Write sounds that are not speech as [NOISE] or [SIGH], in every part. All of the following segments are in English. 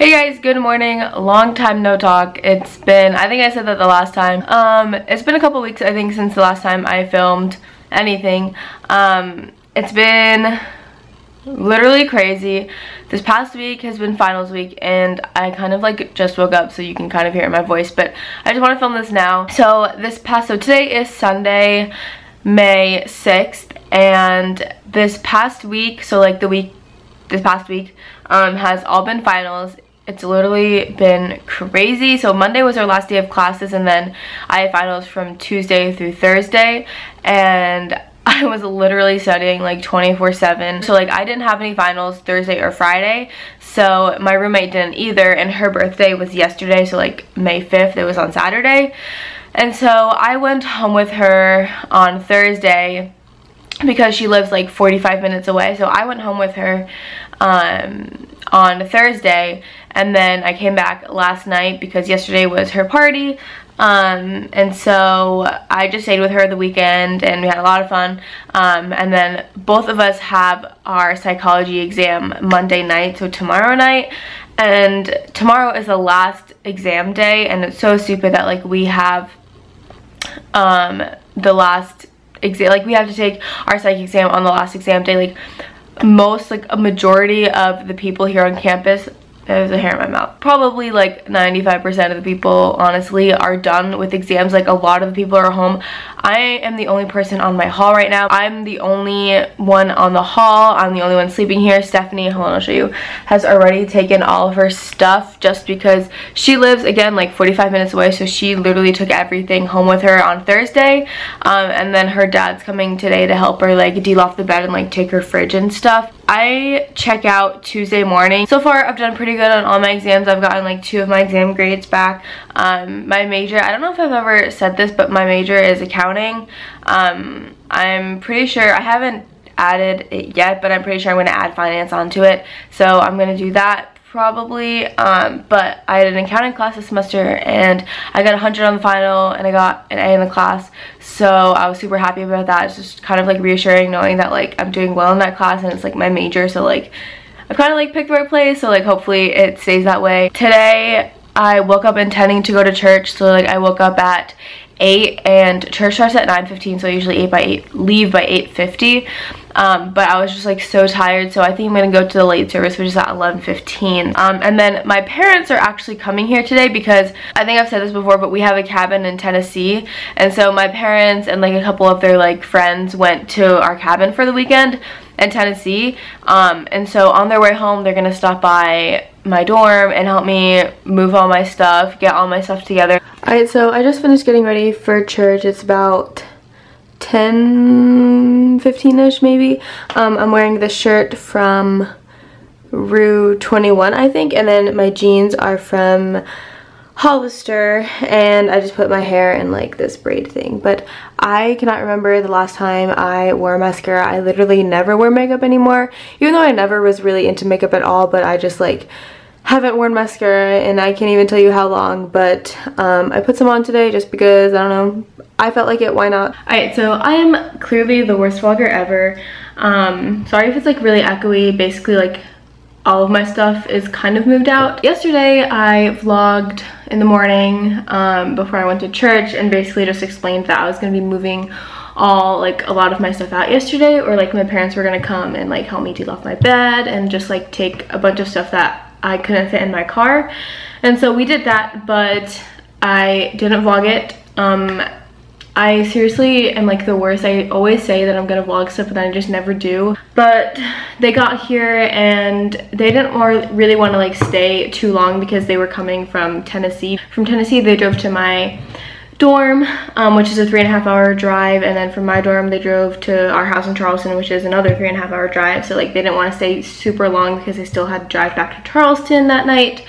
Hey guys, good morning. Long time no talk. It's been, I think I said that the last time. Um, it's been a couple weeks, I think, since the last time I filmed anything. Um, it's been literally crazy. This past week has been finals week and I kind of like just woke up so you can kind of hear my voice, but I just want to film this now. So this past, so today is Sunday, May 6th, and this past week, so like the week, this past week, um, has all been finals it's literally been crazy. So Monday was our last day of classes and then I had finals from Tuesday through Thursday and [LAUGHS] I was literally studying like 24 7 so like I didn't have any finals Thursday or Friday so my roommate didn't either and her birthday was yesterday so like May 5th it was on Saturday. And so I went home with her on Thursday because she lives like 45 minutes away. So I went home with her um, on Thursday and then I came back last night because yesterday was her party. Um, and so I just stayed with her the weekend and we had a lot of fun. Um, and then both of us have our psychology exam Monday night so tomorrow night. And tomorrow is the last exam day and it's so stupid that like we have um, the last exam like we have to take our psych exam on the last exam day. Like most like a majority of the people here on campus there's a hair in my mouth. Probably like 95% of the people, honestly, are done with exams. Like a lot of the people are home. I am the only person on my hall right now. I'm the only one on the hall. I'm the only one sleeping here. Stephanie, hold on, I'll show you, has already taken all of her stuff just because she lives, again, like 45 minutes away. So she literally took everything home with her on Thursday. Um, and then her dad's coming today to help her like de-loft the bed and like take her fridge and stuff. I check out Tuesday morning. So far, I've done pretty good on all my exams. I've gotten like two of my exam grades back. Um, my major, I don't know if I've ever said this, but my major is accounting. Um, I'm pretty sure, I haven't added it yet, but I'm pretty sure I'm going to add finance onto it. So I'm going to do that probably um, but I had an accounting class this semester and I got 100 on the final and I got an A in the class. So I was super happy about that. It's just kind of like reassuring knowing that like I'm doing well in that class and it's like my major so like I've kind of like picked the right place so like hopefully it stays that way. Today I woke up intending to go to church so like I woke up at 8 and church starts at 9.15 so I usually 8 by 8 leave by 8.50 um, but I was just like so tired so I think I'm gonna go to the late service which is at 11.15 um, and then my parents are actually coming here today because I think I've said this before but we have a cabin in Tennessee. And so my parents and like a couple of their like friends went to our cabin for the weekend in Tennessee. Um, and so on their way home they're gonna stop by my dorm and help me move all my stuff get all my stuff together. Alright, so I just finished getting ready for church. It's about 10, 15-ish maybe. Um, I'm wearing this shirt from Rue 21, I think. And then my jeans are from Hollister. And I just put my hair in like this braid thing. But I cannot remember the last time I wore mascara. I literally never wear makeup anymore. Even though I never was really into makeup at all. But I just like haven't worn mascara and I can't even tell you how long, but um, I put some on today just because, I don't know, I felt like it, why not? Alright, so I am clearly the worst vlogger ever. Um, sorry if it's like really echoey, basically like all of my stuff is kind of moved out. Yesterday I vlogged in the morning um, before I went to church and basically just explained that I was going to be moving all like a lot of my stuff out yesterday or like my parents were gonna come and like help me de-loft my bed and just like take a bunch of stuff that I couldn't fit in my car. And so we did that, but I didn't vlog it. Um, I seriously am like the worst. I always say that I'm gonna vlog stuff, but then I just never do. But they got here and they didn't really want to like stay too long because they were coming from Tennessee. From Tennessee, they drove to my dorm, um, which is a three and a half hour drive. And then from my dorm, they drove to our house in Charleston, which is another three and a half hour drive. So like they didn't want to stay super long because they still had to drive back to Charleston that night.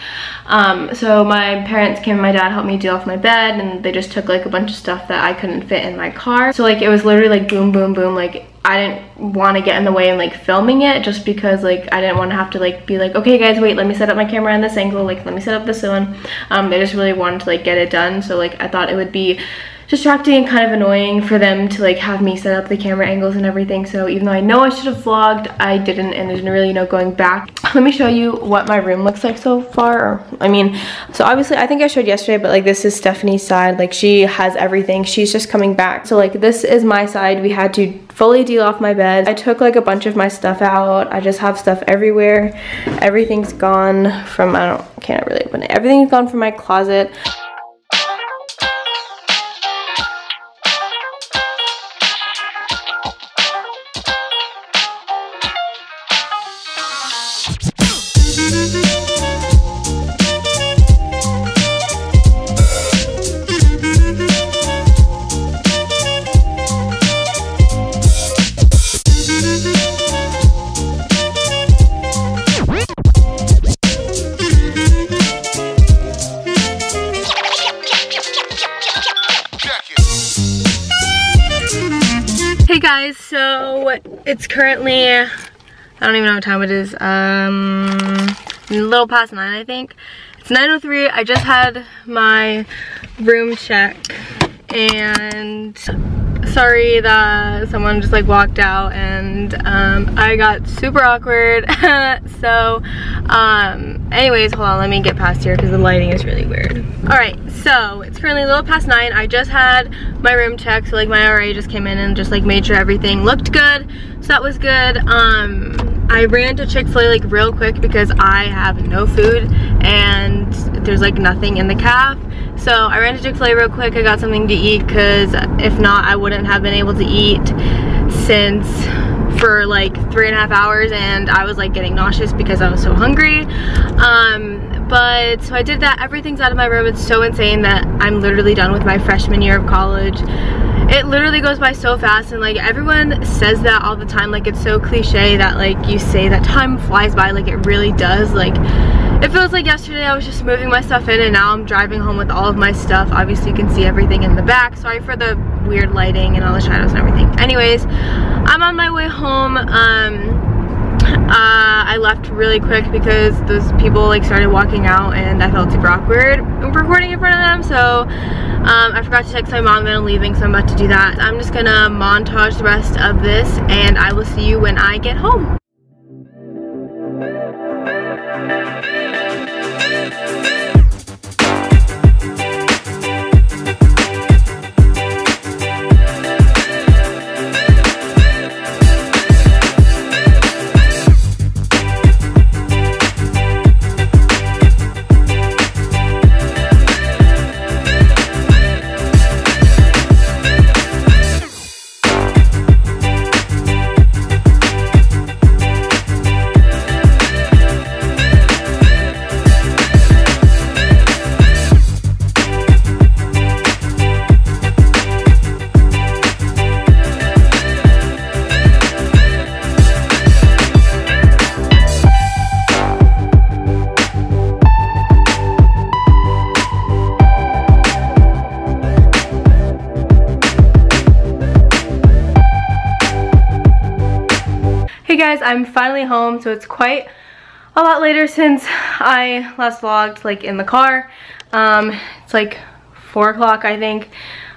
Um, so my parents came and my dad helped me de-loft my bed and they just took like a bunch of stuff that I couldn't fit in my car. So like it was literally like boom, boom, boom. Like I didn't want to get in the way and like filming it just because like I didn't want to have to like be like, okay guys, wait, let me set up my camera in this angle. Like let me set up this one. Um, they just really wanted to like get it done. So like I thought it would be distracting and kind of annoying for them to like have me set up the camera angles and everything. So even though I know I should have vlogged, I didn't and there's really no going back. [LAUGHS] Let me show you what my room looks like so far. I mean, so obviously I think I showed yesterday, but like this is Stephanie's side. Like she has everything. She's just coming back. So like this is my side. We had to fully de-loft my bed. I took like a bunch of my stuff out. I just have stuff everywhere. Everything's gone from, I don't, can't really open it. Everything's gone from my closet. Guys, so it's currently, I don't even know what time it is, um, a little past 9 I think. It's 9.03, I just had my room check and sorry that someone just like walked out and um, I got super awkward. [LAUGHS] so um, anyways, hold on, let me get past here because the lighting is really weird. All right, so it's currently a little past nine. I just had my room checked. So like my RA just came in and just like made sure everything looked good. So that was good. Um, I ran to Chick-fil-A like real quick because I have no food and there's like nothing in the caf. So I ran to Chick-fil-A real quick. I got something to eat because if not, I wouldn't have been able to eat since for like three and a half hours and I was like getting nauseous because I was so hungry. Um, but so I did that. Everything's out of my room. It's so insane that I'm literally done with my freshman year of college. It literally goes by so fast and like everyone says that all the time. Like it's so cliche that like you say that time flies by like it really does. Like it feels like yesterday I was just moving my stuff in and now I'm driving home with all of my stuff. Obviously you can see everything in the back. Sorry for the weird lighting and all the shadows and everything. Anyways, I'm on my way home. Um, uh, I left really quick because those people like started walking out and I felt super awkward recording in front of them so um, I forgot to text my mom that I'm leaving so I'm about to do that. I'm just gonna montage the rest of this and I will see you when I get home. Guys, I'm finally home, so it's quite a lot later since I last vlogged, like, in the car. Um, it's like 4 o'clock, I think.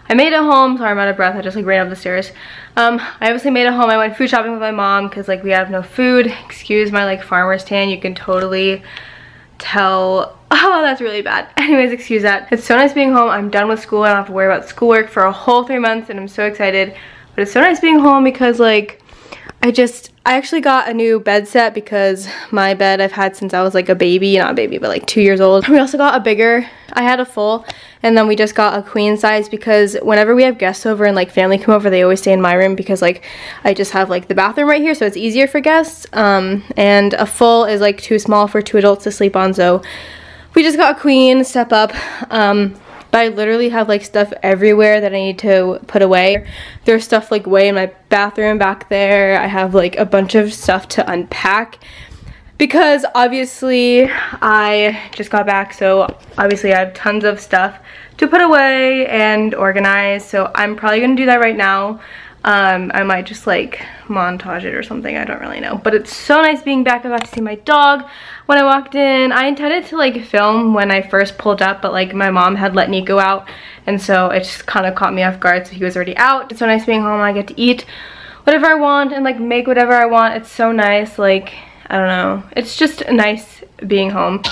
I made it home. Sorry, I'm out of breath. I just, like, ran up the stairs. Um, I obviously made it home. I went food shopping with my mom because, like, we have no food. Excuse my, like, farmer's tan. You can totally tell [LAUGHS] Oh, that's really bad. [LAUGHS] Anyways, excuse that. It's so nice being home. I'm done with school. I don't have to worry about schoolwork for a whole three months and I'm so excited. But it's so nice being home because like I just, I actually got a new bed set because my bed I've had since I was like a baby, not a baby, but like two years old. We also got a bigger, I had a full, and then we just got a queen size because whenever we have guests over and like family come over, they always stay in my room because like I just have like the bathroom right here, so it's easier for guests. Um, and a full is like too small for two adults to sleep on, so we just got a queen, step up. Um, but I literally have like stuff everywhere that I need to put away. There's stuff like way in my bathroom back there. I have like a bunch of stuff to unpack because obviously I just got back so obviously I have tons of stuff to put away and organize so I'm probably gonna do that right now Um, I might just like montage it or something, I don't really know. But it's so nice being back. I got to see my dog when I walked in. I intended to like film when I first pulled up, but like my mom had let Nico out and so it just kind of caught me off guard so he was already out. It's so nice being home. I get to eat whatever I want and like make whatever I want. It's so nice. Like, I don't know. It's just nice being home.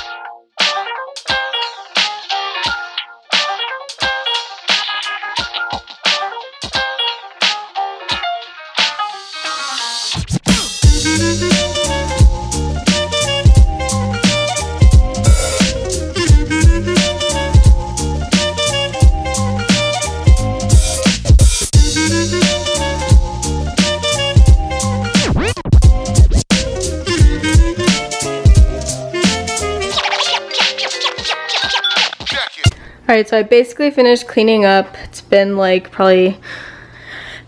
Alright, so I basically finished cleaning up. It's been like probably an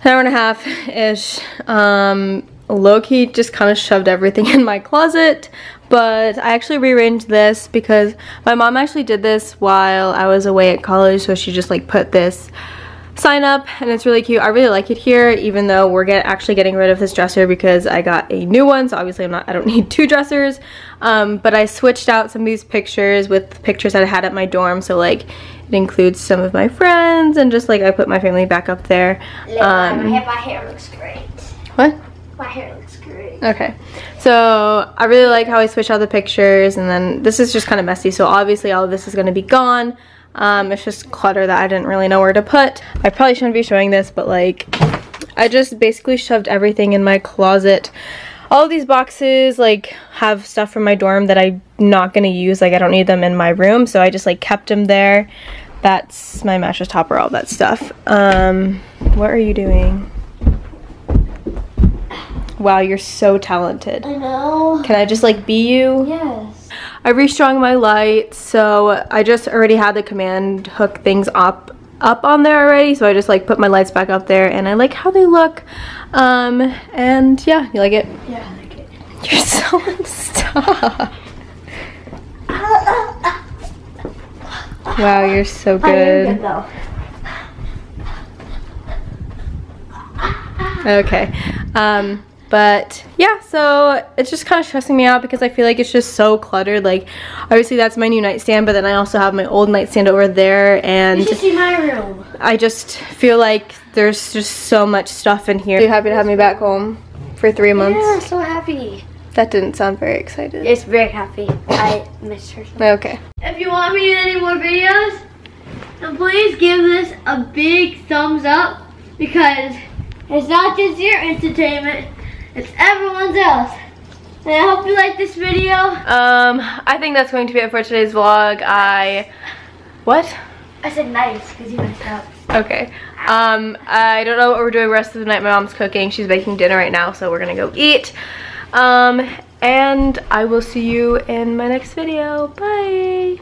hour and a half-ish. Um, Lowkey just kind of shoved everything [LAUGHS] in my closet, but I actually rearranged this because my mom actually did this while I was away at college, so she just like put this sign up and it's really cute. I really like it here even though we're get, actually getting rid of this dresser because I got a new one so obviously I'm not I don't [LAUGHS] need two dressers um, but I switched out some of these pictures with pictures that I had at my dorm so like it includes some of my friends and just like I put my family back up there. Um, my hair looks great. What? My hair looks great. Okay, so I really like how I switch out the pictures and then this is just kind of messy so obviously all of this is going to be gone. Um, it's just clutter that I didn't really know where to put. I probably shouldn't be showing this, but like, I just basically shoved everything in my closet. All these boxes like have stuff from my dorm that I'm not gonna use. Like I don't need them in my room, so I just like kept them there. That's my mattress topper, all that stuff. Um, what are you doing? Wow, you're so talented. I know. Can I just like be you? Yes. I restrung my light, so I just already had the command hook things up up on there already, so I just like put my lights back up there and I like how they look. Um, and yeah, you like it? Yeah, I like it. You're so [LAUGHS] stop. wow, you're so good. good. Okay. Um, but yeah, so it's just kind of stressing me out because I feel like it's just so cluttered. Like, obviously that's my new nightstand, but then I also have my old nightstand over there, and you should see my room. I just feel like there's just so much stuff in here. Are you happy to have me back home for three months? Yeah, so happy. That didn't sound very excited. It's very happy. I missed her. So Okay. if you want me in any more videos, then please give this a big thumbs up because it's not just your entertainment, it's everyone's else. And I hope you like this video. Um, I think that's going to be it for today's vlog. I, what? I said nice because you messed up. Okay. Um, I don't know what we're doing the rest of the night. My mom's cooking. She's making dinner right now, so we're gonna go eat. Um, and I will see you in my next video. Bye.